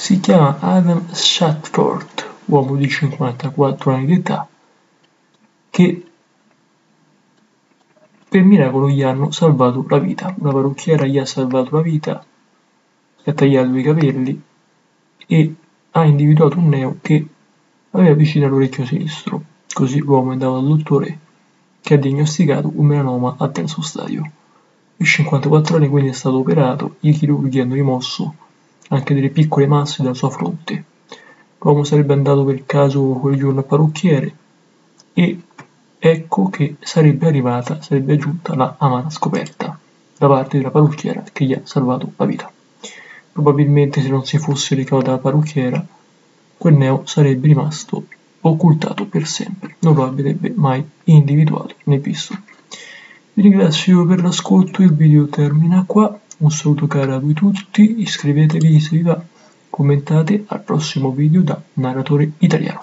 Si chiama Adam Shatford, uomo di 54 anni di età, che per miracolo gli hanno salvato la vita. Una parrucchiera gli ha salvato la vita, gli ha tagliato i capelli e ha individuato un neo che aveva vicino all'orecchio sinistro. Così l'uomo è andato dal dottore che ha diagnosticato un melanoma al terzo stadio. Il 54 anni quindi è stato operato, i chirurghi hanno rimosso anche delle piccole masse dalla sua fronte. L'uomo sarebbe andato per caso quel giorno al parrucchiere e ecco che sarebbe arrivata, sarebbe giunta la amara scoperta da parte della parrucchiera che gli ha salvato la vita. Probabilmente se non si fosse recato dalla parrucchiera, quel neo sarebbe rimasto occultato per sempre, non lo avrebbe mai individuato né visto. Vi ringrazio per l'ascolto, il video termina qua, un saluto caro a voi tutti, iscrivetevi se vi va, commentate al prossimo video da narratore italiano.